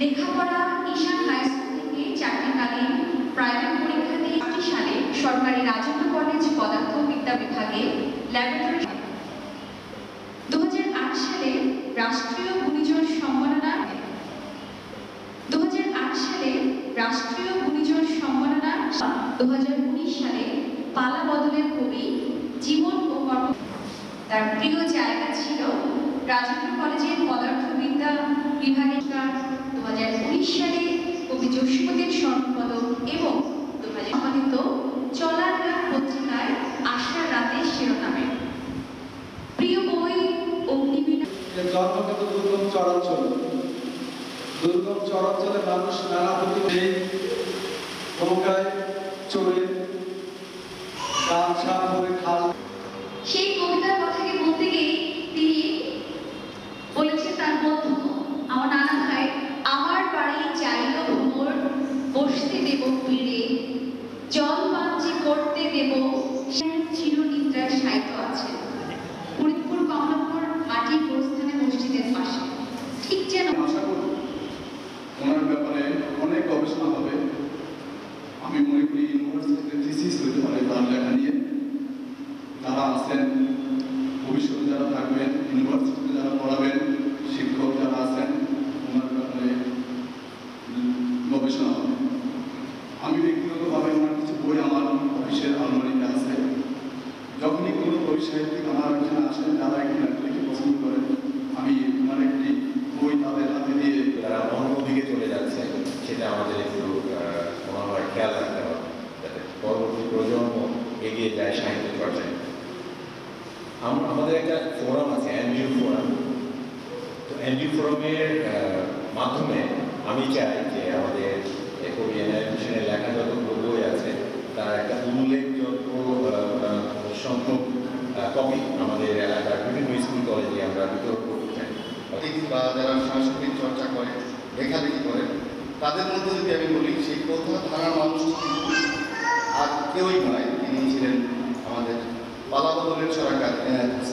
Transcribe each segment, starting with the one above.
লেখাপড়া ঈশান high school থেকে চাকরিকালীন private পরীক্ষা দিয়ে আশি সালে সরকারি রাজন্য কলেজ পদার্থ বিদ্যা বিভাগে ল্যাবরেটরি দু হাজার আট সালে রাষ্ট্রীয় গুণিজন সম্মাননা দু সালে রাষ্ট্রীয় গুণিজন সম্মাননা দুই হাজার উনিশ সালে পালা বদলের কবি জীবন ও কর্ম। তার প্রিয় জায়গা ছিল রাজেন্দ্র কলেজের পদার্থবিদ্যা বিভাগের। সালে কবি জসীমদের স্বর্ণপদক এবং দু হাজার সম্মানিত চলার রাত পত্রিকায় আশার রাতে শিরোনামে। প্রিয় বই অগ্নিবীণা। জন্ম কিন্তু দুর্গম চরাঞ্চল। দুর্গম চরাঞ্চলে মানুষ নানা নৌকায় চড়ে গান সাপ করে খাল সেই কবিতার আশা করি ওনার ব্যাপারে অনেক গবেষণা হবে। আমি মনে করি ইউনিভার্সিটিতে থিসিস হতে পারে তার লেখা নিয়ে। যারা আছেন, ভবিষ্যতে যারা থাকবেন, ইউনিভার্সিটিতে যারা পড়াবেন, শিক্ষক যারা আছেন, ওনার ব্যাপারে গবেষণা হবে। আমি ব্যক্তিগতভাবে ওনার কিছু বই আমার অফিসের আলমারিতে আছে। যখনই কোনো কবি সাহিত্যিক আমার এখানে আসেন যারা এখানে লিখে পছন্দ করেন আমি ওনার একটি বই তাদের হাতে দিয়ে তারা অন্য দিকে চলে যাচ্ছে সেটা আমাদের একটু আহ, মনে হয় খেয়াল রাখতে হবে, যাতে পরবর্তী প্রজন্ম এগিয়ে যায় সাহিত্য চর্চায়। আম- আমাদের একটা ফোরাম আছে এনজিও ফোরাম তো এনজিও ফোরামের মাধ্যমে আমি চাই যে আমাদের কবি এনআই লেখা যত বই আছে, তার একটা উল্লেখযোগ্য সংখ্যক কপি আমাদের এলাকার বিভিন্ন স্কুল, কলেজে আমরা বিতরণ করতে চাই। বা যারা সাংস্কৃতিক চর্চা করে, লেখালেখি করে, তাদের মধ্যে যদি আমি বলি, সেই প্রথম পালাবদলের সরকার এনায়েত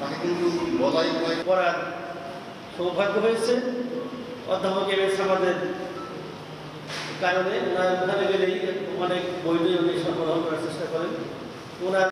তাকে কিন্তু বলাই হয়। পড়ার সৌভাগ্য হয়েছে। অধ্যাপক এম এস আমাদের কারণে ওনার ওখানে গেলেই অনেক বই উনি সরবরাহ করার চেষ্টা করেন। ওনার